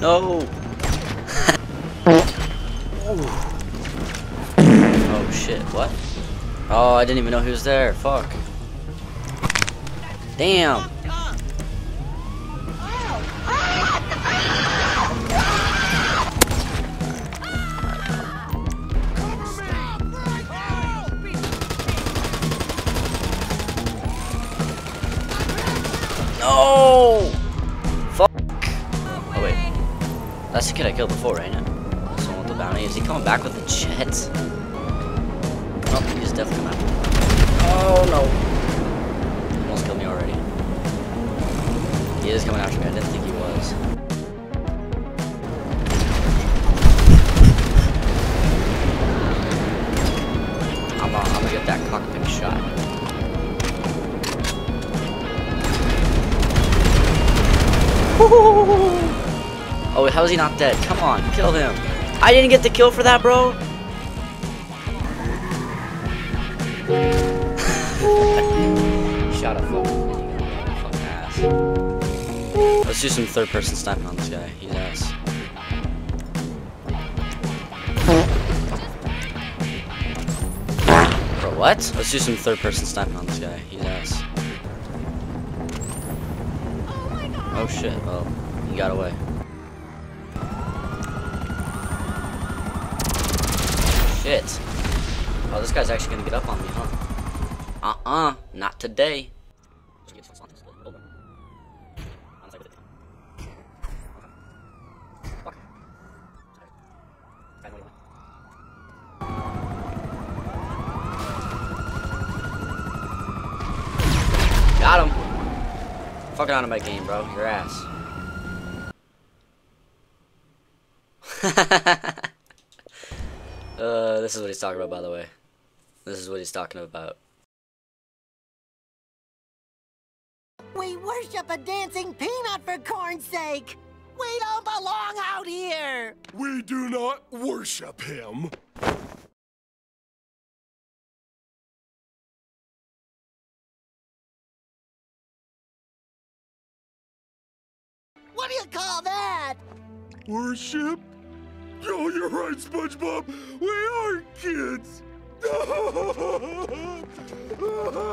No! oh shit, what? Oh, I didn't even know he was there. Fuck. Damn! No! Fuck. Oh wait. That's the kid I killed before, right? This one with the bounty. Is he coming back with the jet? Oh, he's definitely not. Oh no. Almost killed me already. He is coming after me. I didn't think he was. I'm gonna get that cockpit shot. Oh, how is he not dead? Come on, kill him. I didn't get the kill for that, bro. Shut up, fucking ass. Let's do some third-person sniping on this guy. He's ass. Bro, what? Let's do some third-person sniping on this guy. He's ass. Oh shit, oh, he got away. Shit. Oh, this guy's actually gonna get up on me, huh? Uh-uh, not today. Got him. Fucking out of my game, bro. Your ass. uh, this is what he's talking about, by the way. This is what he's talking about. We worship a dancing peanut for corn's sake! We don't belong out here! We do not worship him. Do you call that? Worship? Oh, you're right, SpongeBob. We are kids.